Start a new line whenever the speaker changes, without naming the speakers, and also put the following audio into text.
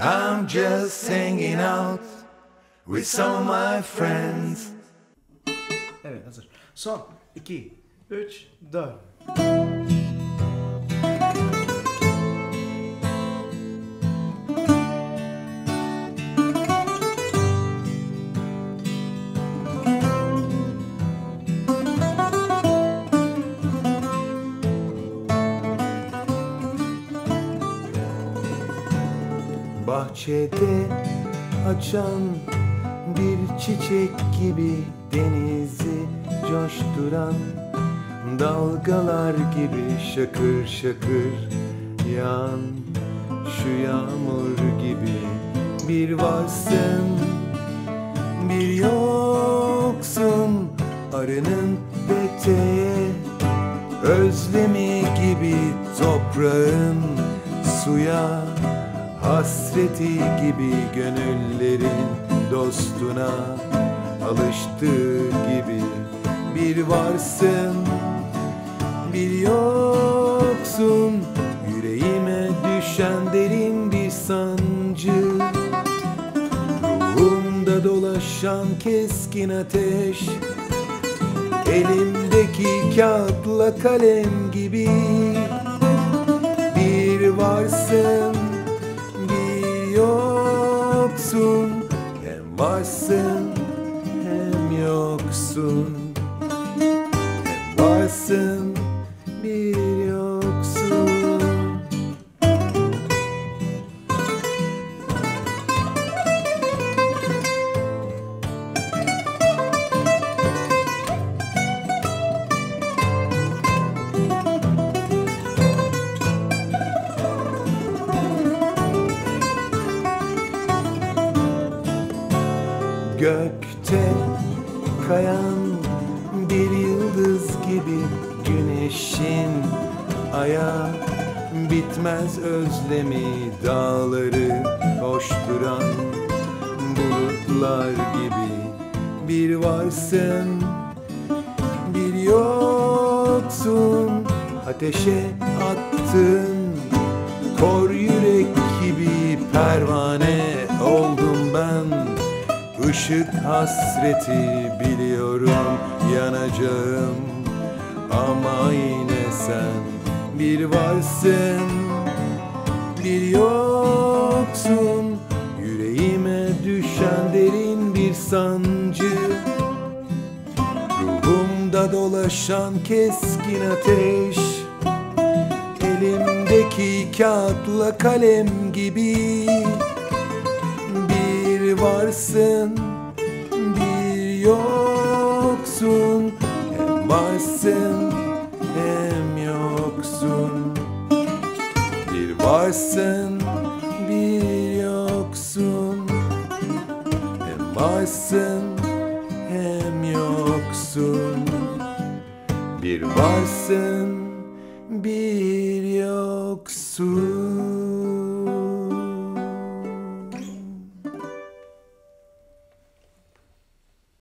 I'm just hanging out with some of my friends.
Evet hazır. Son 2, 3, 4.
Bahçede açan bir çiçek gibi denizi coşturan Dalgalar gibi şakır şakır yağan şu yağmur gibi Bir varsın bir yoksun arının peteğe Özlemi gibi toprağın suya Hasreti gibi gönüllerin dostuna Alıştığı gibi bir varsın bir yoksun. Yüreğime düşen derin bir sancı Ruhumda dolaşan keskin ateş Elimdeki kağıtla kalem gibi hem yoksun. Hem varsın bir yoksun Gökte kayan bir yıldız gibi güneşin aya bitmez özlemi dağları koşturan bulutlar gibi bir varsın bir yoksun ateşe attın Işık hasreti biliyorum yanacağım. Ama yine sen bir varsın bir yoksun. Yüreğime düşen derin bir sancı. Ruhumda dolaşan keskin ateş. Elimdeki kağıtla kalem gibi varsın bir yoksun. Hem varsın hem yoksun. Bir varsın bir yoksun. Hem varsın hem yoksun. Bir varsın bir